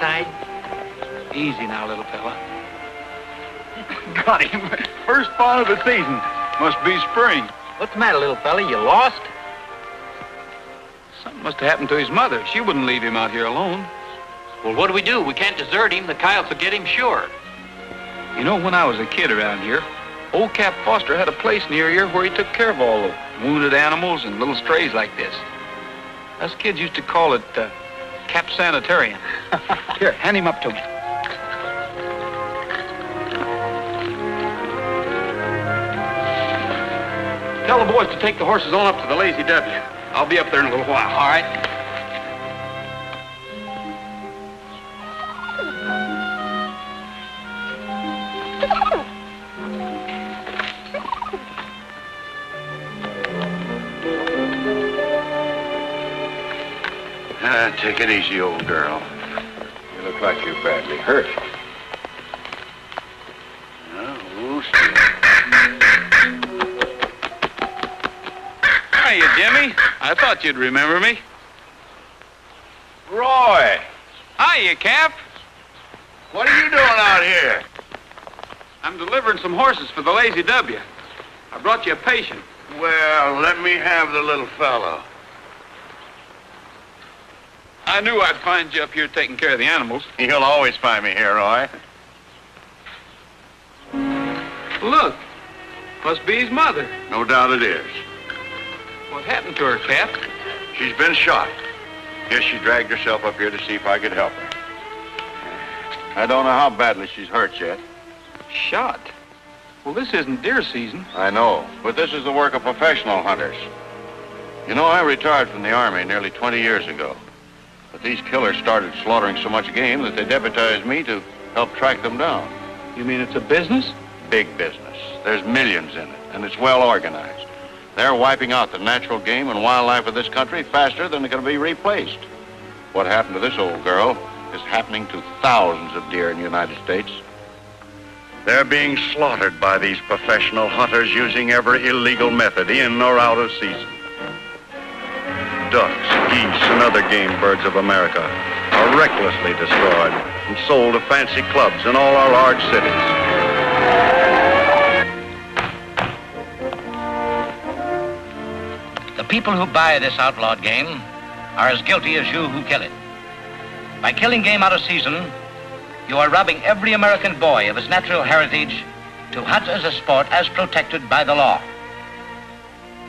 Watch him on that side. Easy now, little fella. Got him. First spawn of the season. Must be spring. What's the matter, little fella? You lost? Something must have happened to his mother. She wouldn't leave him out here alone. Well, what do we do? We can't desert him. The coyotes will get him sure. You know, when I was a kid around here, old Cap Foster had a place near here where he took care of all the wounded animals and little strays like this. Us kids used to call it uh, Cap Sanitarium. Here, hand him up to me. Tell the boys to take the horses on up to the Lazy W. I'll be up there in a little while. All right. Ah, take it easy, old girl. You look like you're badly hurt. Now, we'll see. Hiya, Jimmy. I thought you'd remember me. Roy, Hiya, Cap. what are you doing out here? I'm delivering some horses for the Lazy W. I brought you a patient. Well, let me have the little fellow. I knew I'd find you up here taking care of the animals. You'll always find me here, Roy. Look, must be his mother. No doubt it is. What happened to her, Cap? She's been shot. Guess she dragged herself up here to see if I could help her. I don't know how badly she's hurt yet. Shot. Well, this isn't deer season. I know, but this is the work of professional hunters. You know, I retired from the Army nearly 20 years ago. But these killers started slaughtering so much game that they deputized me to help track them down. You mean it's a business? Big business. There's millions in it, and it's well organized. They're wiping out the natural game and wildlife of this country faster than it can be replaced. What happened to this old girl is happening to thousands of deer in the United States. They're being slaughtered by these professional hunters using every illegal method in or out of season. Ducks, geese, and other game birds of America are recklessly destroyed and sold to fancy clubs in all our large cities. The people who buy this outlawed game are as guilty as you who kill it. By killing game out of season, you are robbing every American boy of his natural heritage to hunt as a sport as protected by the law.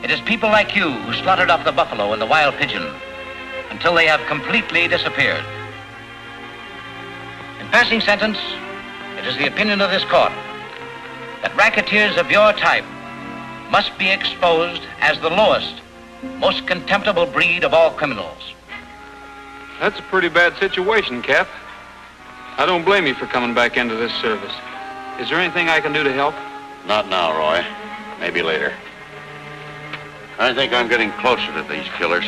It is people like you who slaughtered off the buffalo and the wild pigeon until they have completely disappeared. In passing sentence, it is the opinion of this court that racketeers of your type must be exposed as the lowest, most contemptible breed of all criminals. That's a pretty bad situation, Cap. I don't blame you for coming back into this service. Is there anything I can do to help? Not now, Roy. Maybe later. I think I'm getting closer to these killers.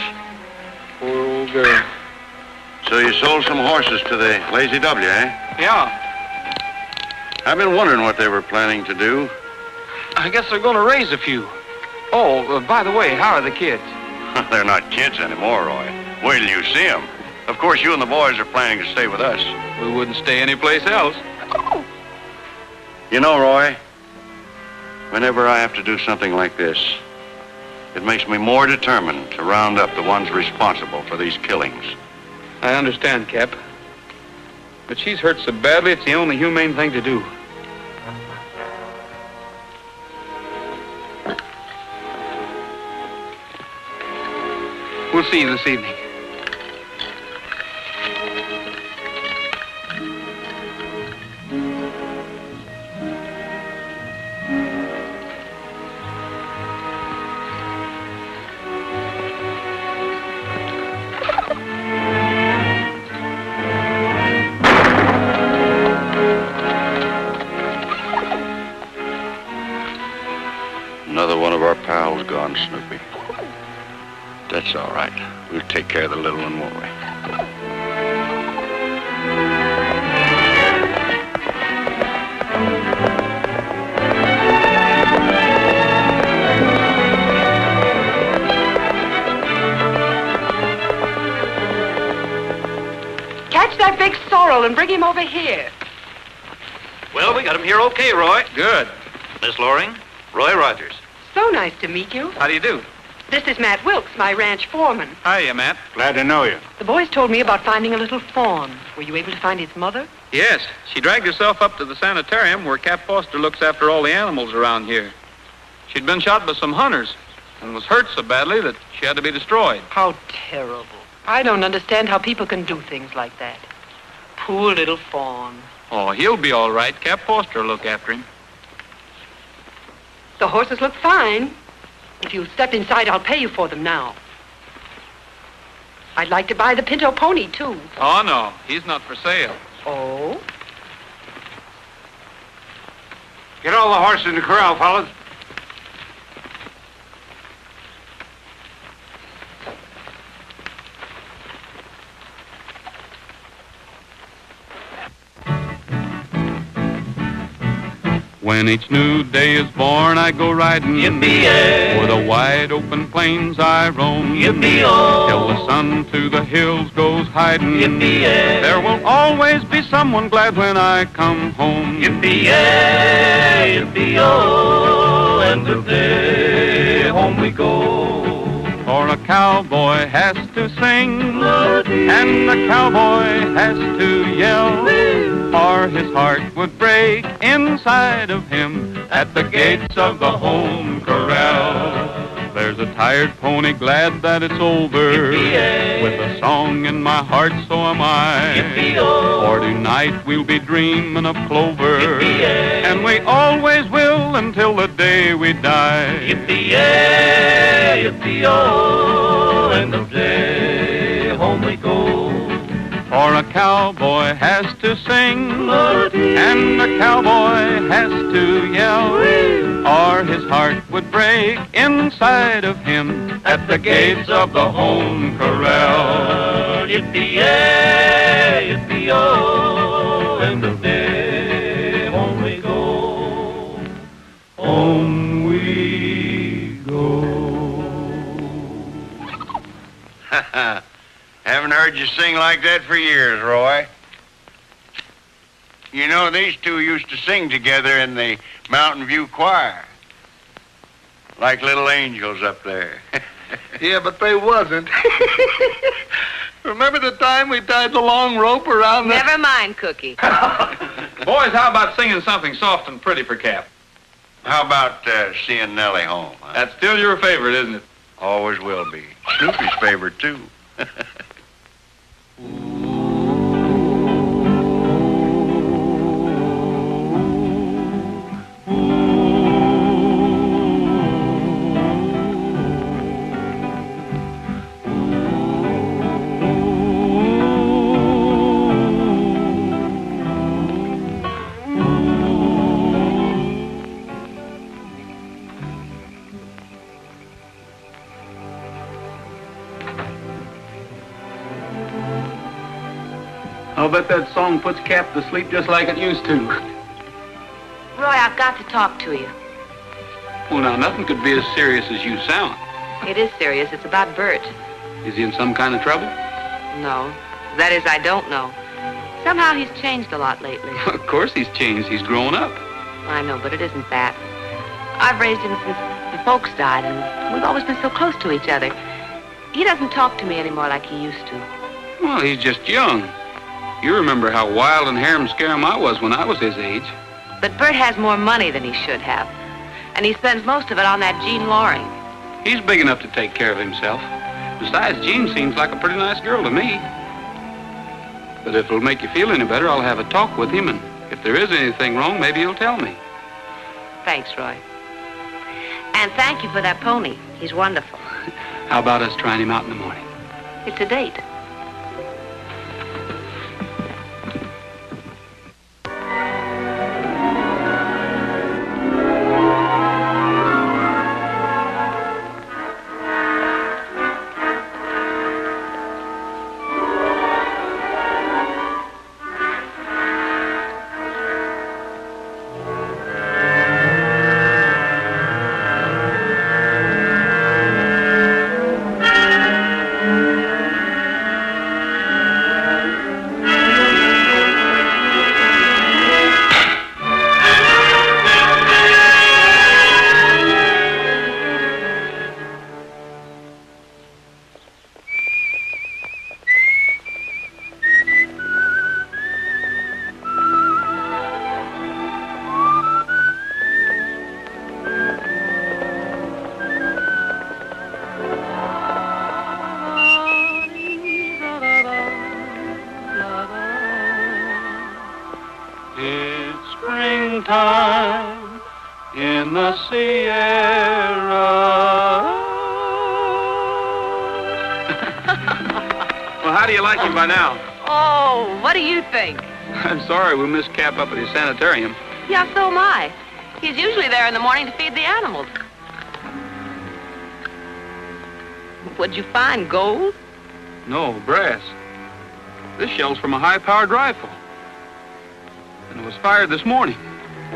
Poor old girl. So you sold some horses to the Lazy W, eh? Yeah, I've been wondering what they were planning to do. I guess they're going to raise a few. Oh, uh, by the way, how are the kids? They're not kids anymore, Roy. Wait till you see them. Of course, you and the boys are planning to stay with us. We wouldn't stay anyplace else. You know, Roy, whenever I have to do something like this, it makes me more determined to round up the ones responsible for these killings. I understand, Cap. But she's hurt so badly, it's the only humane thing to do. We'll see you this evening. Pals gone, Snoopy. That's all right. We'll take care of the little one, won't we? Catch that big sorrel and bring him over here. Well, we got him here okay, Roy. Good. Miss Loring, Roy Rogers. So nice to meet you. How do you do? This is Matt Wilkes, my ranch foreman. Hiya, Matt. Glad to know you. The boys told me about finding a little fawn. Were you able to find its mother? Yes, she dragged herself up to the sanitarium where Cap Foster looks after all the animals around here. She'd been shot by some hunters and was hurt so badly that she had to be destroyed. How terrible. I don't understand how people can do things like that. Poor little fawn. Oh, he'll be all right. Cap Foster will look after him. The horses look fine. If you'll step inside, I'll pay you for them now. I'd like to buy the Pinto pony, too. Oh, no, he's not for sale. Oh? Get all the horses in the corral, fellas. When each new day is born, I go riding. Yippee-yay. O'er the wide open plains I roam. Yippee-oh. Till the sun to the hills goes hiding. Yippee-yay. There will always be someone glad when I come home. Yippee-yay, yippee-oh, end of day, home we go. For a cowboy has to sing. And the cowboy has to yell. Or his heart would break inside of him at the gates of the home corral. There's a tired pony glad that it's over. With a song in my heart, so am I. For tonight we'll be dreaming of clover. And we always will until the day we die. Yippee-yay, yippee-oh, end of a cowboy has to sing, and the cowboy has to yell, or his heart would break inside of him at the gates of the home corral. Yippee-yay, yippee-oh, end of day, home we go. Home we go. Haven't heard you sing like that for years, Roy. You know, these two used to sing together in the Mountain View Choir. Like little angels up there. Yeah, but they wasn't. Remember the time we tied the long rope around the... Never mind, Cookie. Boys, how about singing something soft and pretty for Cap? How about uh, seeing Nellie home? huh? That's still your favorite, isn't it? Always will be. Snoopy's favorite, too. That song puts Cap to sleep just like it used to. Roy, I've got to talk to you. Well, now, nothing could be as serious as you sound. It is serious. It's about Bert. Is he in some kind of trouble? No. That is, I don't know. Somehow he's changed a lot lately. of course he's changed. He's grown up. I know, but it isn't that. I've raised him since the folks died, and we've always been so close to each other. He doesn't talk to me anymore like he used to. Well, he's just young. You remember how wild and harum-scarum I was when I was his age. But Bert has more money than he should have. And he spends most of it on that Jean Loring. He's big enough to take care of himself. Besides, Jean seems like a pretty nice girl to me. But if it'll make you feel any better, I'll have a talk with him, and if there is anything wrong, maybe he'll tell me. Thanks, Roy. And thank you for that pony. He's wonderful. How about us trying him out in the morning? It's a date. By now? Oh, what do you think? I'm sorry we missed Cap up at his sanitarium. Yeah, so am I. He's usually there in the morning to feed the animals. What'd you find, gold? No, brass. This shell's from a high-powered rifle. And it was fired this morning.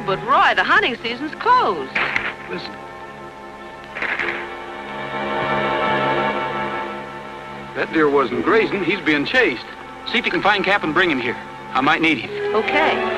But, Roy, the hunting season's closed. Deer wasn't grazing. He's being chased. See if you can find Cap and bring him here. I might need him. Okay.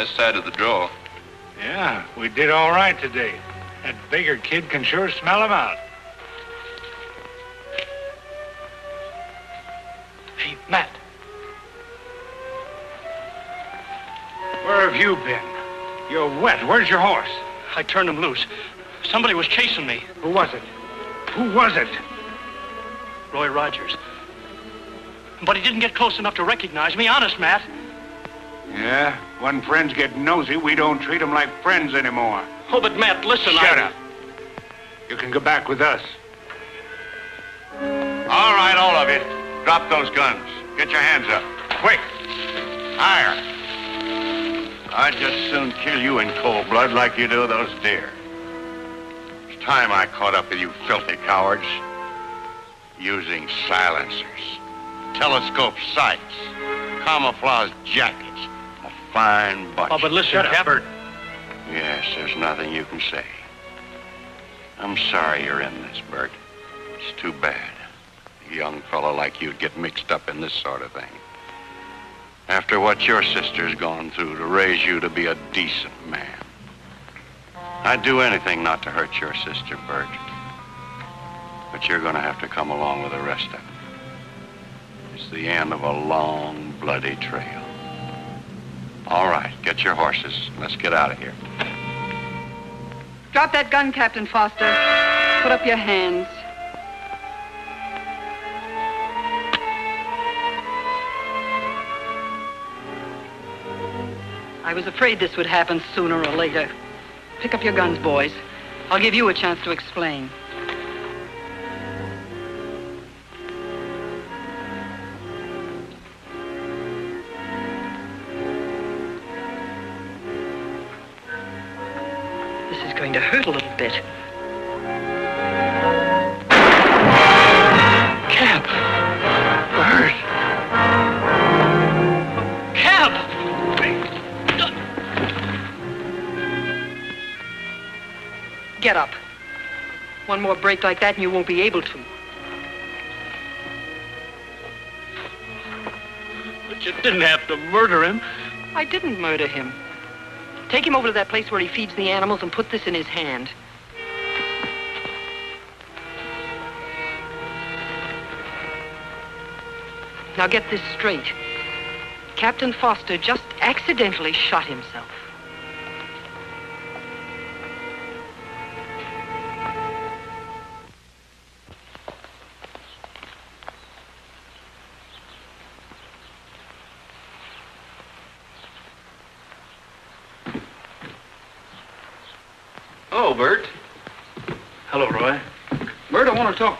This side of the draw. Yeah, we did all right today. That bigger kid can sure smell 'em out. Hey, Matt. Where have you been? You're wet. Where's your horse? I turned him loose. Somebody was chasing me. Who was it? Who was it? Roy Rogers. But he didn't get close enough to recognize me. Honest, Matt. Yeah, when friends get nosy, we don't treat them like friends anymore. Oh, but Matt, listen. Shut I... up. You can go back with us. All right, all of you. Drop those guns. Get your hands up. Quick. Higher. I'd just soon kill you in cold blood like you do those deer. It's time I caught up with you filthy cowards. Using silencers, telescope sights, camouflage jackets. Fine bunch. Oh, but listen, Shut up, Cap. Yes, there's nothing you can say. I'm sorry you're in this, Bert. It's too bad. A young fellow like you'd get mixed up in this sort of thing. After what your sister's gone through to raise you to be a decent man. I'd do anything not to hurt your sister, Bert. But you're going to have to come along with the rest of them. It's the end of a long, bloody trail. All right, get your horses. Let's get out of here. Drop that gun, Captain Foster. Put up your hands. I was afraid this would happen sooner or later. Pick up your guns, boys. I'll give you a chance to explain. Going to hurt a little bit. Cap. Cap. Get up. One more break like that and you won't be able to. But you didn't have to murder him. I didn't murder him. Take him over to that place where he feeds the animals and put this in his hand. Now get this straight. Captain Foster just accidentally shot himself.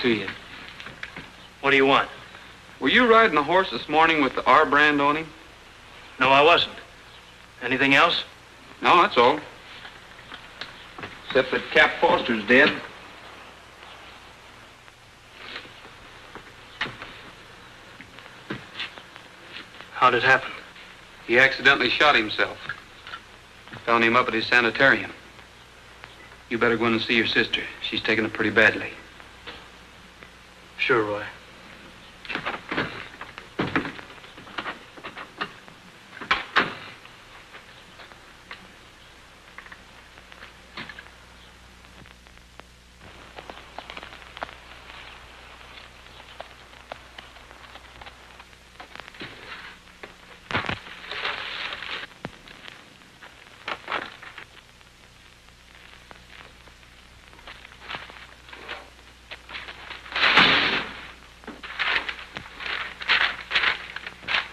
Talk to you. What do you want? Were you riding the horse this morning with the R brand on him? No, I wasn't. Anything else? No, that's all. Except that Cap Foster's dead. How'd it happen? He accidentally shot himself. Found him up at his sanitarium. You better go in and see your sister. She's taken it pretty badly. Sure, Roy.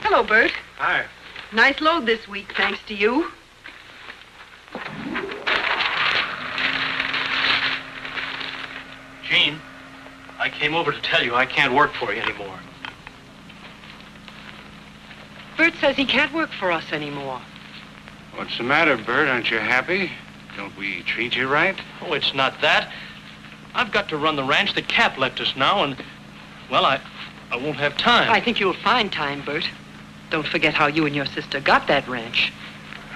Hello, Bert. Hi. Nice load this week, thanks to you. Jean, I came over to tell you I can't work for you anymore. Bert says he can't work for us anymore. What's the matter, Bert? Aren't you happy? Don't we treat you right? Oh, it's not that. I've got to run the ranch that Cap left us now, and, well, I, I won't have time. I think you'll find time, Bert. Don't forget how you and your sister got that ranch.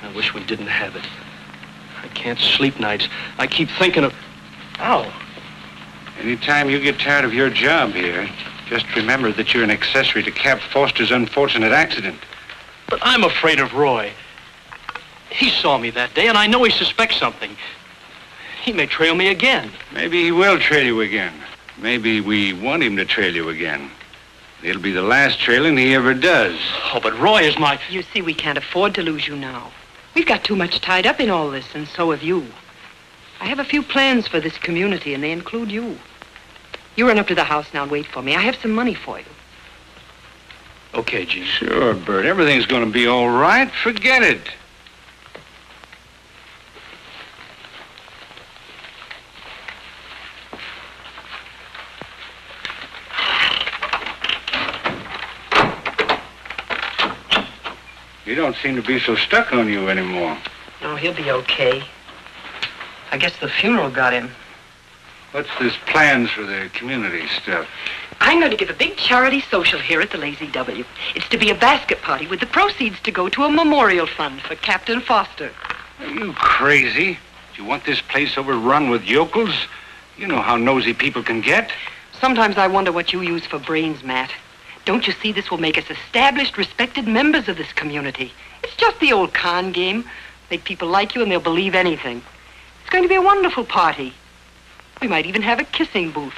I wish we didn't have it. I can't sleep nights. I keep thinking of. Ow. Anytime you get tired of your job here, just remember that you're an accessory to Cap Foster's unfortunate accident. But I'm afraid of Roy. He saw me that day, and I know he suspects something. He may trail me again. Maybe he will trail you again. Maybe we want him to trail you again. It'll be the last trailing he ever does. Oh, but Roy is my... You see, we can't afford to lose you now. We've got too much tied up in all this, and so have you. I have a few plans for this community, and they include you. You run up to the house now and wait for me. I have some money for you. Okay, Jean. Sure, Bert. Everything's going to be all right. Forget it. You don't seem to be so stuck on you anymore. No, he'll be okay. I guess the funeral got him. What's this plans for the community stuff? I'm going to give a big charity social here at the Lazy W. It's to be a basket party with the proceeds to go to a memorial fund for Captain Foster. Are you crazy? Do you want this place overrun with yokels? You know how nosy people can get. Sometimes I wonder what you use for brains, Matt. Don't you see this will make us established, respected members of this community? It's just the old con game. Make people like you and they'll believe anything. It's going to be a wonderful party. We might even have a kissing booth.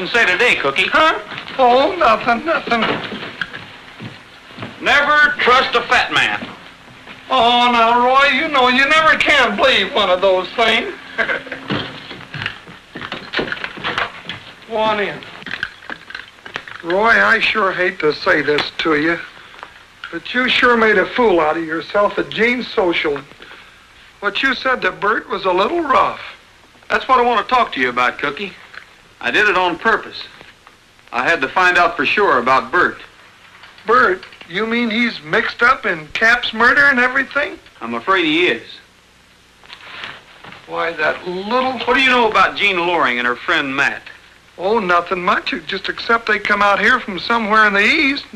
Does fortune say today, Cookie? Huh? Oh, nothing, nothing. Never trust a fat man. Oh, now, Roy, you know you never can believe one of those things. One in. Roy, I sure hate to say this to you, but you sure made a fool out of yourself at Jean's social. What you said to Bert was a little rough. That's what I want to talk to you about, Cookie. I did it on purpose. I had to find out for sure about Bert. Bert, you mean he's mixed up in Cap's murder and everything? I'm afraid he is. Why, that little... What do you know about Jean Loring and her friend Matt? Oh, nothing much, just except they come out here from somewhere in the east.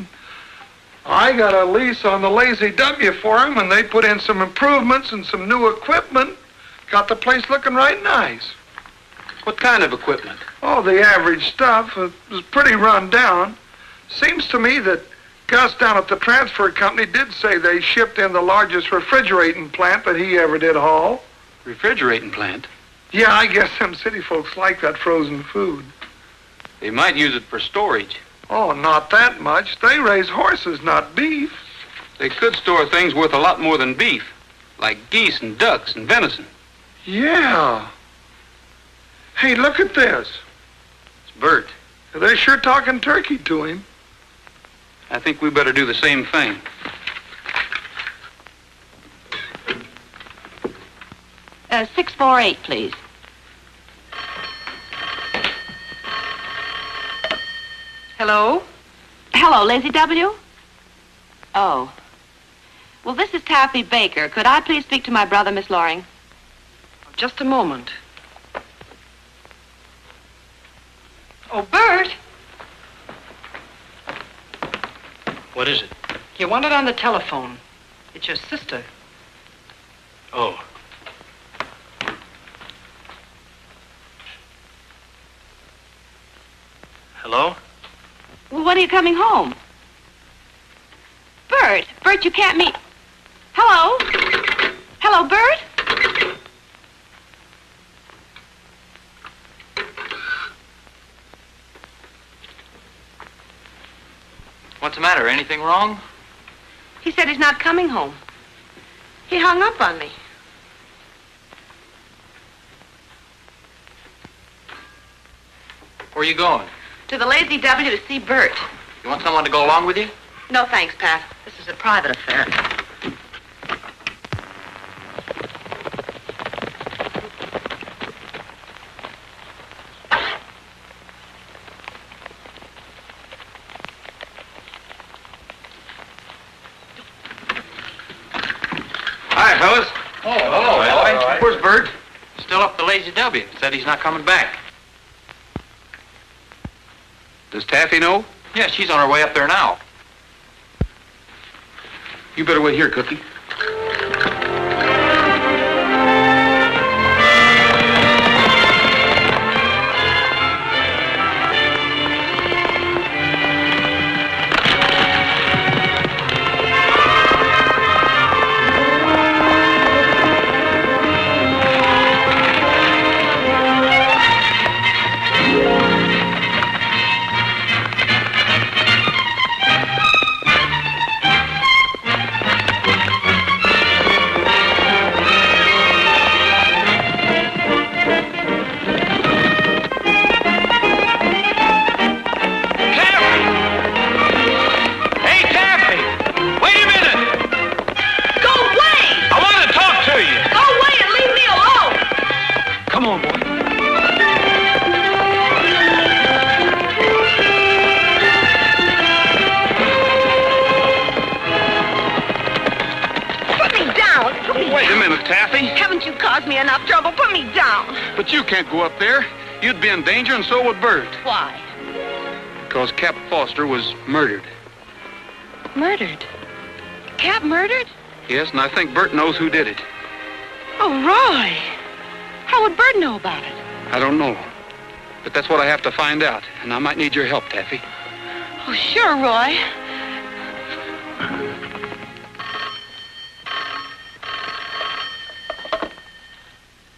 I got a lease on the Lazy W for 'em, and they put in some improvements and some new equipment. Got the place looking right nice. What kind of equipment? Oh, the average stuff. It was pretty run down. Seems to me that Gus down at the transfer company did say they shipped in the largest refrigerating plant that he ever did haul. Refrigerating plant? Yeah, I guess them city folks like that frozen food. They might use it for storage. Oh, not that much. They raise horses, not beef. They could store things worth a lot more than beef, like geese and ducks and venison. Yeah. Hey, look at this. It's Bert. They're sure talking turkey to him. I think we better do the same thing. Uh, 648, please. Hello? Hello, Lazy W? Oh. Well, this is Taffy Baker. Could I please speak to my brother, Miss Loring? Just a moment. Oh, Bert! What is it? You want it on the telephone. It's your sister. Oh. Hello? Well, when are you coming home? Bert, Bert, you can't meet. Hello? Hello, Bert? What's the matter? Anything wrong? He said he's not coming home. He hung up on me. Where are you going? To the Lazy W to see Bert. You want someone to go along with you? No, thanks, Pat. This is a private affair. Hi, fellas. Oh, hello, Ellie. Where's Bert? Still up the Lazy W. Said he's not coming back. Does Taffy know? Yeah, she's on her way up there now. You better wait here, Cookie. Come on, boy. Put me down! Put me Wait a minute, Taffy. Haven't you caused me enough trouble? Put me down! But you can't go up there. You'd be in danger, and so would Bert. Why? Because Cap Foster was murdered. Murdered? Cap murdered? Yes, and I think Bert knows who did it. Oh, Roy! How would Bert know about it? I don't know. But that's what I have to find out, and I might need your help, Taffy. Oh, sure, Roy.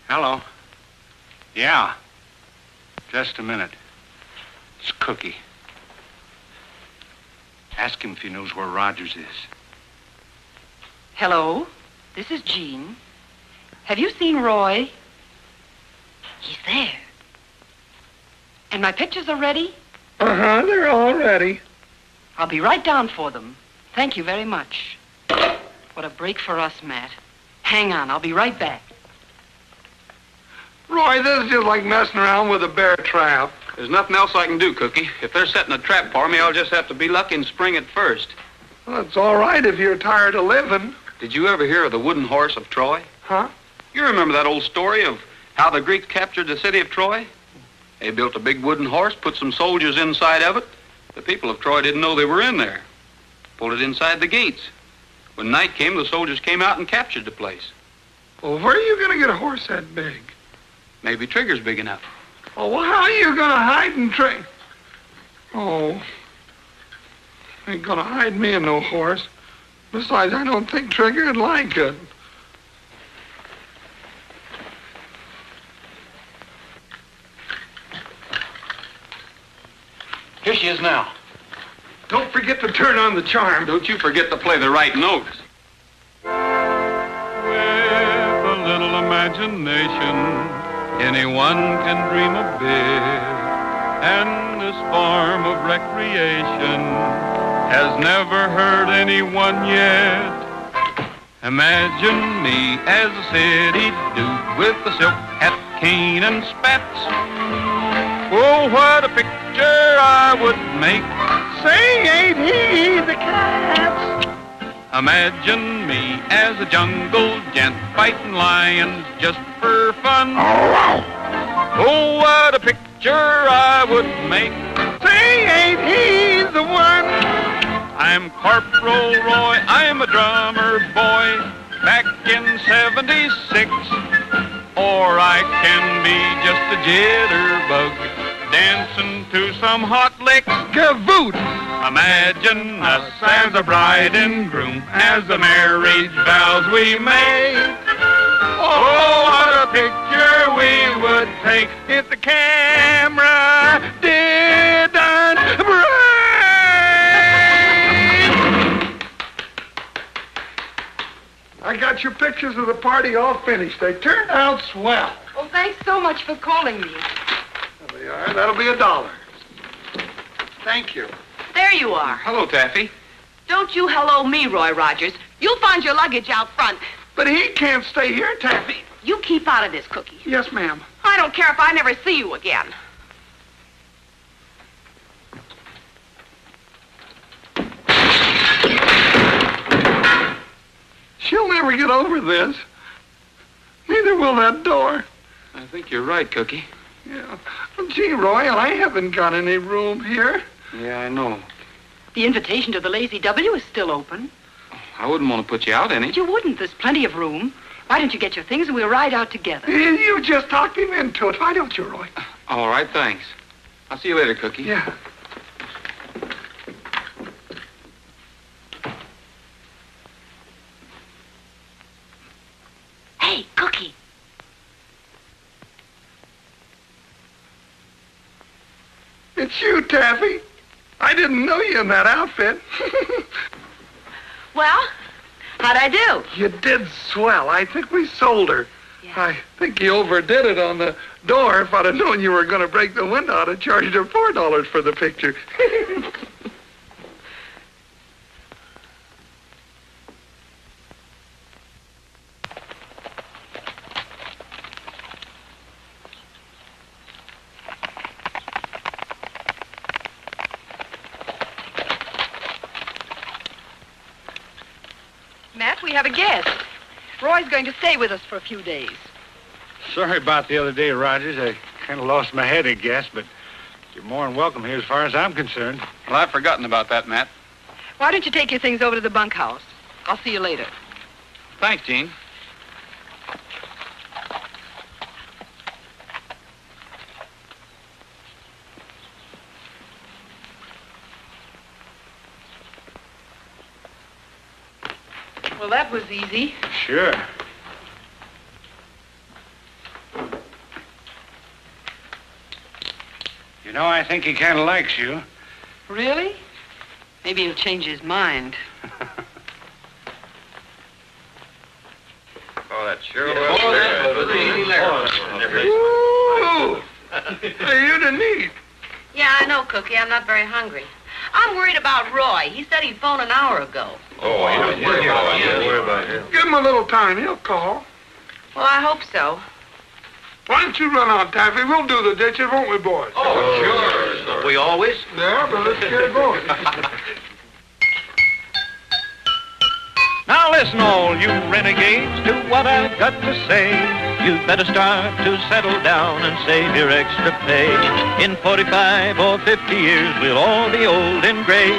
Hello. Yeah. Just a minute. It's Cookie. Ask him if he knows where Rogers is. Hello, this is Jean. Have you seen Roy? He's there. And my pictures are ready? Uh-huh, they're all ready. I'll be right down for them. Thank you very much. What a break for us, Matt. Hang on, I'll be right back. Roy, this is just like messing around with a bear trap. There's nothing else I can do, Cookie. If they're setting a trap for me, I'll just have to be lucky and spring it first. Well, it's all right if you're tired of living. Did you ever hear of the wooden horse of Troy? Huh? You remember that old story of how the Greeks captured the city of Troy? They built a big wooden horse, put some soldiers inside of it. The people of Troy didn't know they were in there. Pulled it inside the gates. When night came, the soldiers came out and captured the place. Well, where are you going to get a horse that big? Maybe Trigger's big enough. Oh, well, how are you going to hide and train? Oh, ain't going to hide me in no horse. Besides, I don't think Trigger'd like it. Here she is now. Don't forget to turn on the charm. Don't you forget to play the right notes. With a little imagination, anyone can dream a bit. And this form of recreation has never hurt anyone yet. Imagine me as a city dude with a silk hat, cane, and spats. Oh, what a picture I would make. Say, ain't he the cats? Imagine me as a jungle gent fighting lions just for fun. Oh, what a picture I would make. Say, ain't he the one? I'm Corporal Roy, I'm a drummer boy, back in 76. Or I can be just a jitterbug, dancing to some hot licks. Gavoot! Imagine us as a bride and groom, as the marriage vows we made. Oh, what a picture we would take if the camera didn't break. I got your pictures of the party all finished. They turned out swell. Well, thanks so much for calling me. There are. That'll be a dollar. Thank you. There you are. Hello, Taffy. Don't you hello me, Roy Rogers. You'll find your luggage out front. But he can't stay here, Taffy. You keep out of this, Cookie. Yes, ma'am. I don't care if I never see you again. She'll never get over this. Neither will that door. I think you're right, Cookie. Yeah. Well, gee, Roy, I haven't got any room here. Yeah, I know. The invitation to the Lazy W is still open. I wouldn't want to put you out any. You wouldn't. There's plenty of room. Why don't you get your things and we'll ride out together? You you just talked him into it. Why don't you, Roy? All right, thanks. I'll see you later, Cookie. Yeah. Hey, Cookie. It's you, Taffy. I didn't know you in that outfit. Well, how'd I do? you did swell. I think we sold her. I think you overdid it on the door. If I'd have known you were going to break the window, I'd have charged her four dollars for the picture. Matt, we have a guest. Roy's going to stay with us for a few days. Sorry about the other day, Rogers. I kind of lost my head, I guess, but you're more than welcome here as far as I'm concerned. Well, I've forgotten about that, Matt. Why don't you take your things over to the bunkhouse? I'll see you later. Thanks, Jean. That was easy. Sure. You know, I think he kind of likes you. Really? Maybe he'll change his mind. Oh, that sure Ooh! Hey, you didn't eat. Yeah, I know, Cookie. I'm not very hungry. I'm worried about Roy. He said he'd phone an hour ago. Oh, yeah, yeah, oh, yeah, yeah. Worry about him. Give him a little time. He'll call. Well, I hope so. Why don't you run out, Taffy? We'll do the dishes, won't we, boys? Oh, sure. We always? Yeah, but let's get going. Now listen, all you renegades, to what I've got to say. You'd better start to settle down and save your extra pay. In 45 or 50 years, we'll all be old and gray.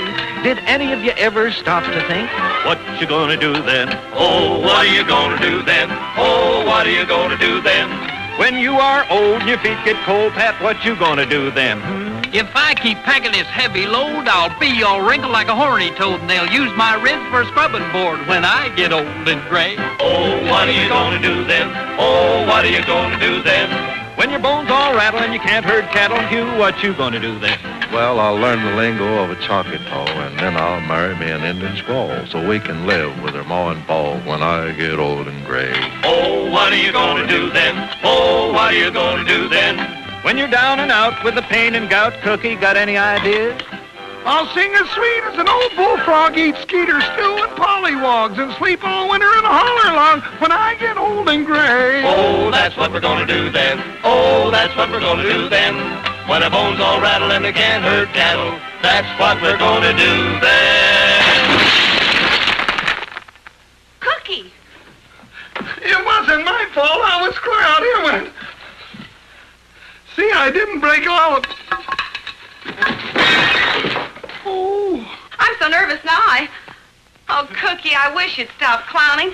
Did any of you ever stop to think what you gonna do then? Oh, what are you gonna do then? Oh, what are you gonna do then? When you are old and your feet get cold, Pat, what you gonna do then? Hmm? If I keep packing this heavy load, I'll be all wrinkled like a horny toad, and they'll use my ribs for a scrubbing board when I get old and gray. Oh, what are you gonna do then? Oh, what are you gonna do then? When your bones all rattle and you can't herd cattle, Hugh, what you gonna do then? Well, I'll learn the lingo of a Choctaw, and then I'll marry me an Indian squaw, so we can live with her ma and pa when I get old and gray. Oh, what are you gonna do then? Oh, what are you gonna do then? When you're down and out with the pain and gout, Cookie, got any ideas? I'll sing as sweet as an old bullfrog, eat skeeter stew and pollywogs, and sleep all winter in a holler log when I get old and gray. Oh, that's what we're gonna do then. Oh, that's what we're gonna do then. When the bones all rattle and they can't herd cattle, that's what we're gonna do then. Cookie! It wasn't my fault. I was square out here when... See, I didn't break out. Oh. I'm so nervous now. I. Oh, Cookie, I wish you'd stop clowning.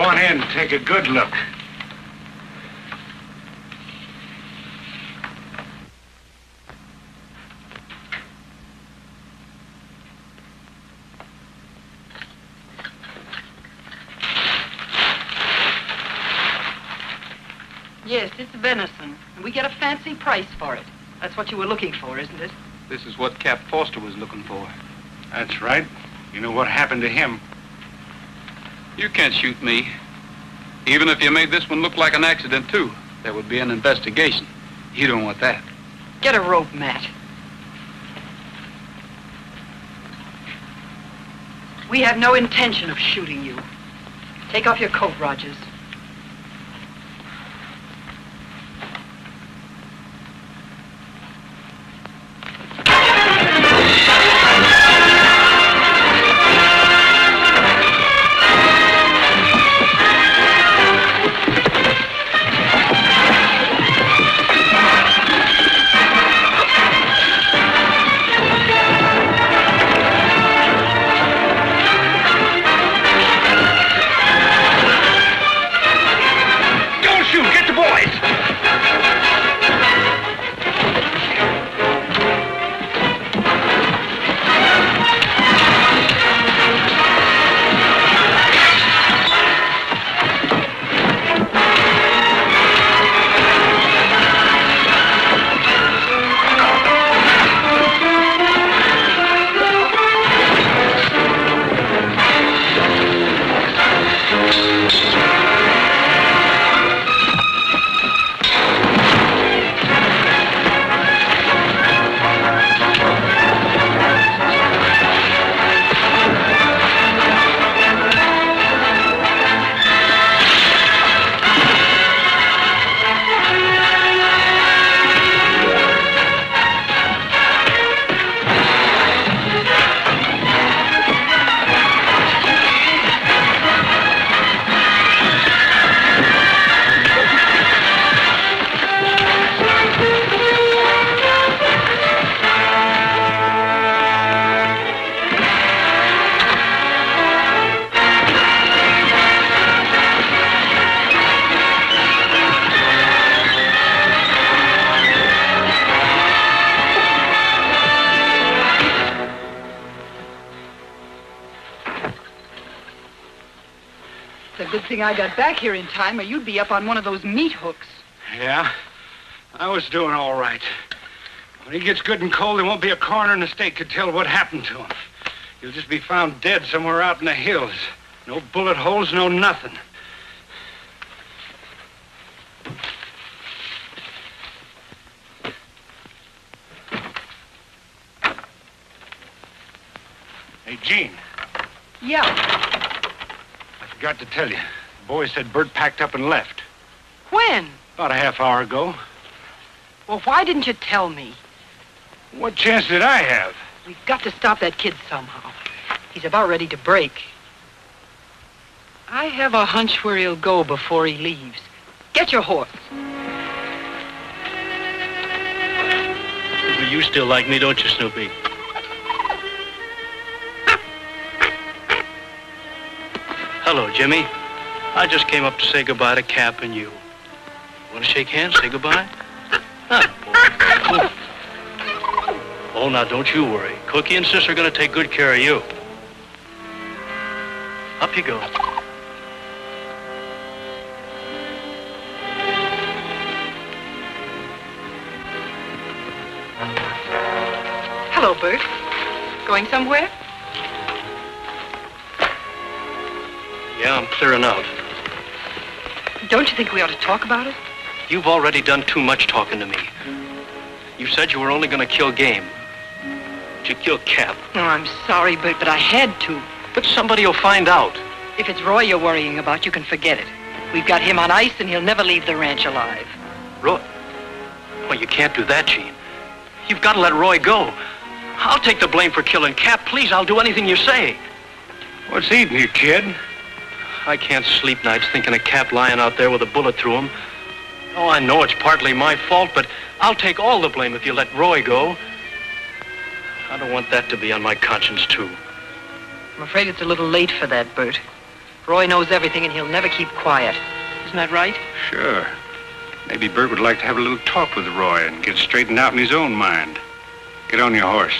Come on in, take a good look. Yes, it's venison, and we get a fancy price for it. That's what you were looking for, isn't it? This is what Cap Foster was looking for. That's right. You know what happened to him? You can't shoot me. Even if you made this one look like an accident, too, there would be an investigation. You don't want that. Get a rope, Matt. We have no intention of shooting you. Take off your coat, Rogers. I got back here in time, or you'd be up on one of those meat hooks. Yeah, I was doing all right. When he gets good and cold, there won't be a coroner in the state could tell what happened to him. He'll just be found dead somewhere out in the hills. No bullet holes, no nothing. Hey, Jean, Yeah. I forgot to tell you. The boy said Bert packed up and left. When? About a half hour ago. Well, why didn't you tell me? What chance did I have? We've got to stop that kid somehow. He's about ready to break. I have a hunch where he'll go before he leaves. Get your horse. Well, you still like me, don't you, Snoopy? Hello, Jimmy. I just came up to say goodbye to Cap and you. Want to shake hands? Say goodbye? Ah, boy. Oh, now don't you worry. Cookie and Sis are going to take good care of you. Up you go. Hello, Bert. Going somewhere? Yeah, I'm clearing out. Don't you think we ought to talk about it? You've already done too much talking to me. You said you were only going to kill game. But you killed Cap. Oh, I'm sorry, Bert, but I had to. But somebody will find out. If it's Roy you're worrying about, you can forget it. We've got him on ice, and he'll never leave the ranch alive. Roy. Well, you can't do that, Jean. You've got to let Roy go. I'll take the blame for killing Cap. Please, I'll do anything you say. What's eating you, kid? I can't sleep nights thinking of Cap lying out there with a bullet through him. Oh, I know it's partly my fault, but I'll take all the blame if you let Roy go. I don't want that to be on my conscience, too. I'm afraid it's a little late for that, Bert. Roy knows everything, and he'll never keep quiet. Isn't that right? Sure. Maybe Bert would like to have a little talk with Roy and get straightened out in his own mind. Get on your horse.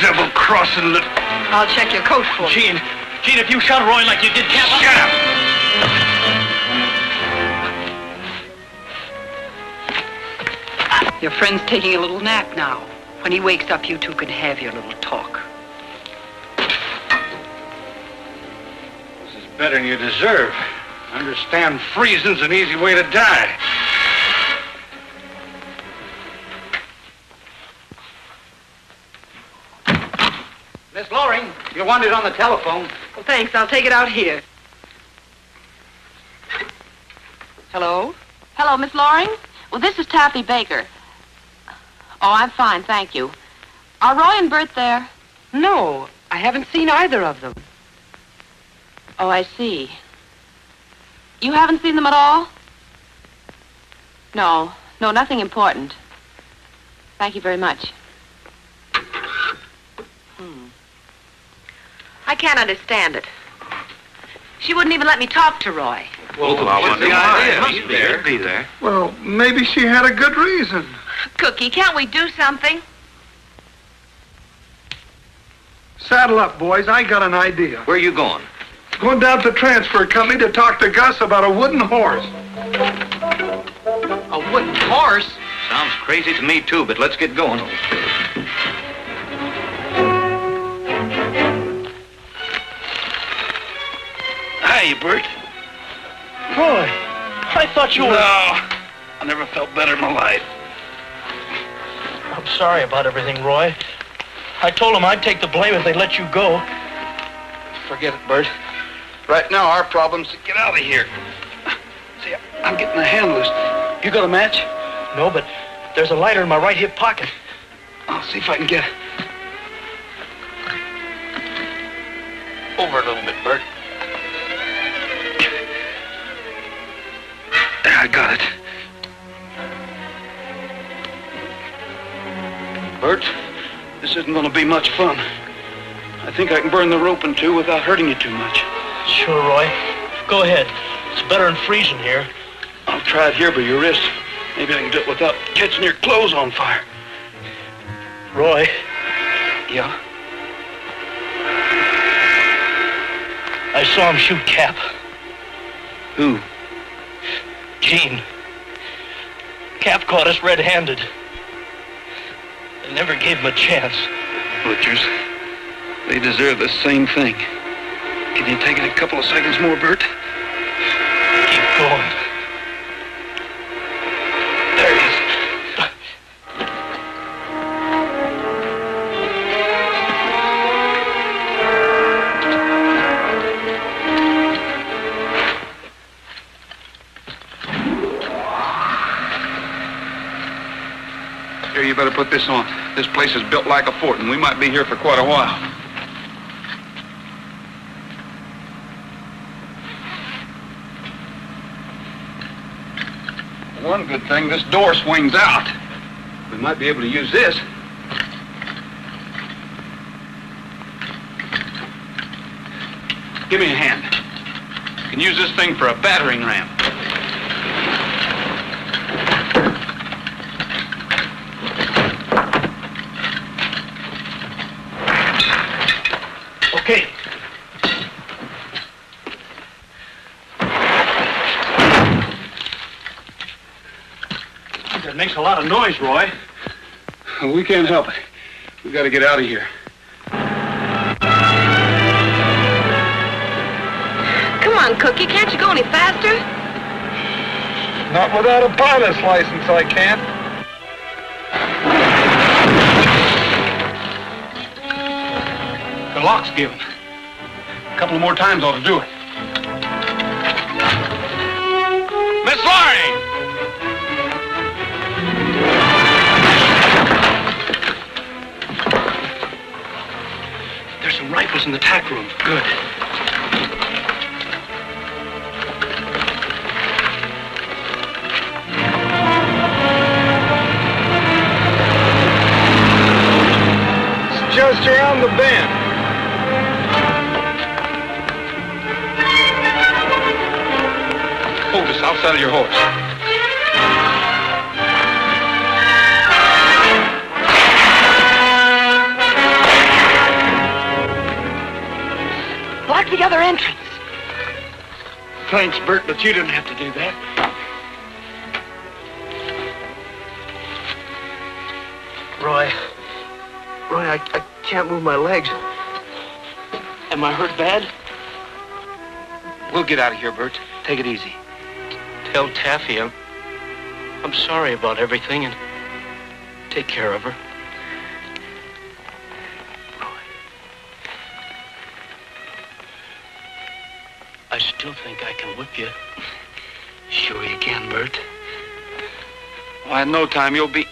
Double-crossing little... I'll check your coat for you. Jean, Jean, if you shot Roy like you did Cap... Shut up! Your friend's taking a little nap now. When he wakes up, you two can have your little talk. This is better than you deserve. Understand freezing's an easy way to die. Loring, you wanted on the telephone. Well, thanks. I'll take it out here. Hello? Hello, Miss Loring? Well, this is Taffy Baker. Oh, I'm fine, thank you. Are Roy and Bert there? No, I haven't seen either of them. Oh, I see. You haven't seen them at all? No, no, nothing important. Thank you very much. I can't understand it. She wouldn't even let me talk to Roy. Well, I what's wonder the why. idea? Must He'd be be there. there. Be there. Well, maybe she had a good reason. Cookie, can't we do something? Saddle up, boys. I got an idea. Where are you going? Going down to the transfer company to talk to Gus about a wooden horse. A wooden horse? Sounds crazy to me, too, but let's get going. Hi, Bert. Roy, I thought you were... No. I never felt better in my life. I'm sorry about everything, Roy. I told them I'd take the blame if they let you go. Forget it, Bert. Right now, our problem's to get out of here. See, I'm getting the hand loose. You got a match? No, but there's a lighter in my right hip pocket. I'll see if I can get it. over a little bit, Bert. There, I got it. Bert, this isn't going to be much fun. I think I can burn the rope in two without hurting you too much. Sure, Roy. Go ahead. It's better than freezing here. I'll try it here by your wrist. Maybe I can do it without catching your clothes on fire. Roy, Yeah? I saw him shoot Cap. Who? Jean. Cap caught us red-handed. They never gave him a chance. Butchers. They deserve the same thing. Can you take it a couple of seconds more, Bert? This on. This place is built like a fort, and we might be here for quite a while. One good thing, this door swings out. We might be able to use this. Give me a hand. You can use this thing for a battering ram. Okay. That makes a lot of noise, Roy. We can't help it. We've got to get out of here. Come on, Cookie, can't you go any faster? Not without a pilot's license, I can't. The lock's given. A couple more times ought to do it. Miss Loring! There's some rifles in the tack room. Good. It's just around the bend. Hold this outside of your horse. The other entrance. Thanks, Bert, but you didn't have to do that. Roy. Roy, I, I can't move my legs. Am I hurt bad? We'll get out of here, Bert. Take it easy. Tell Taffy I'm, I'm sorry about everything and take care of her. Still think I can whip you. Sure you can, Bert. Why, in no time you'll be.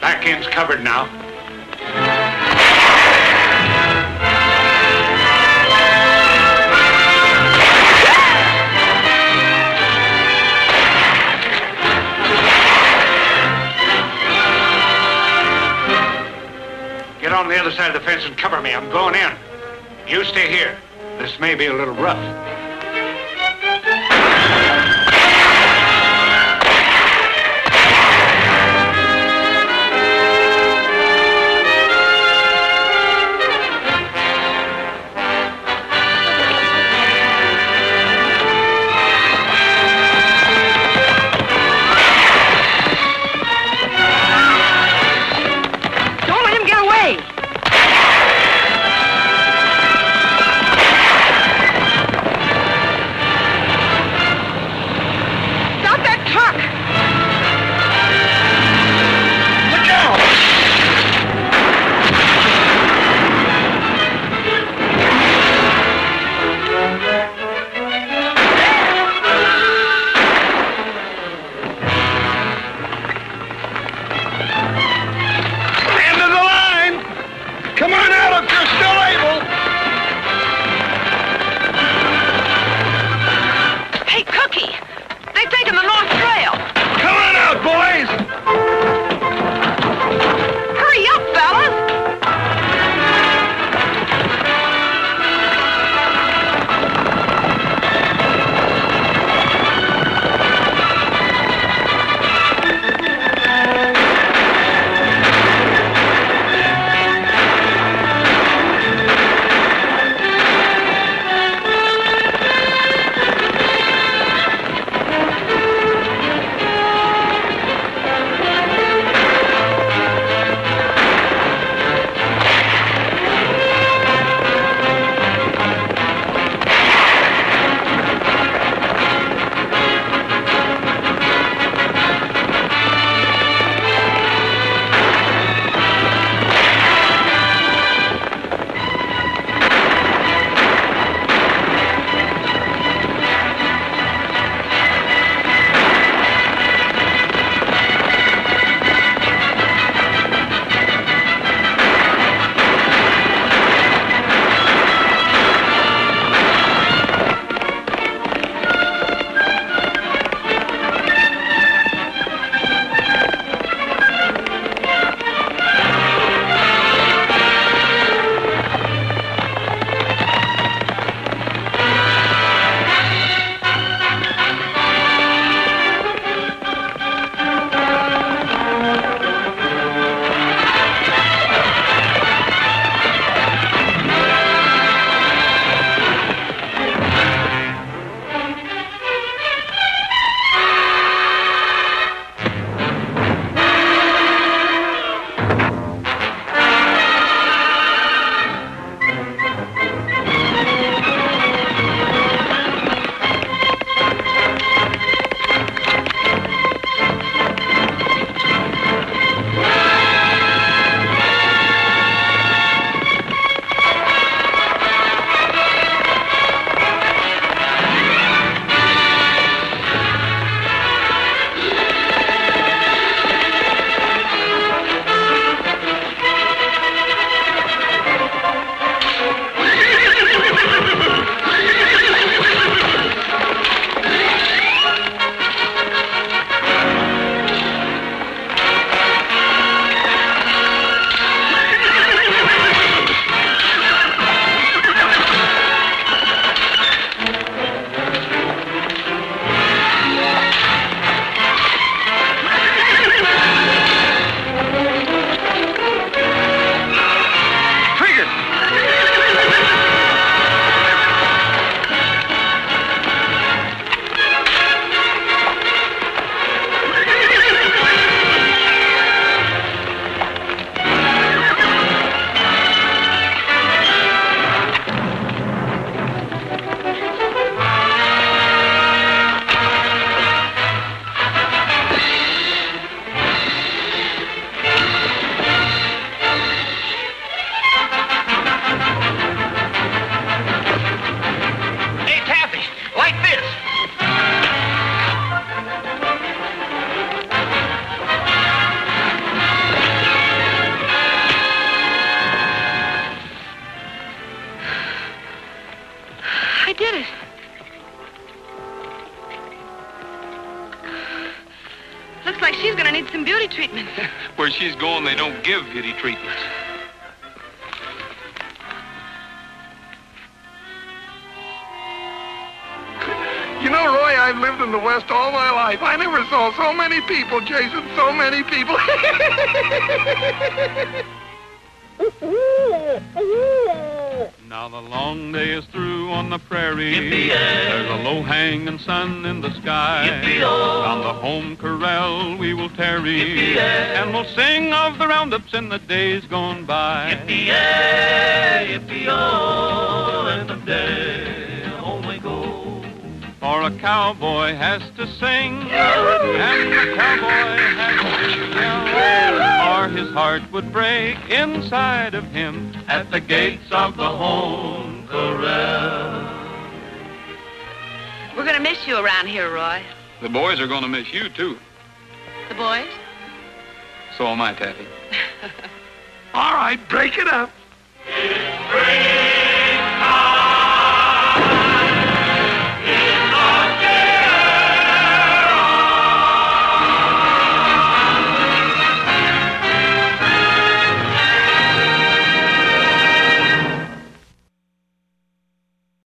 Back end's covered now. On the other side of the fence and cover me. I'm going in. You stay here. This may be a little rough. Give beauty treatments. You know, Roy, I've lived in the West all my life. I never saw so many people, Jason, so many people. Now the long day is through on the prairie. There's a low hanging sun in the sky. On the home corral we will tarry. And we'll sing of the roundups in the days gone by. and the day home we go. For a cowboy has to sing, and the cowboy has to yell, or his heart would break inside of him at the gates of the home corral. We're gonna miss you around here, Roy. The boys are going to miss you, too. The boys? So am I, Taffy. all right, break it up. Spring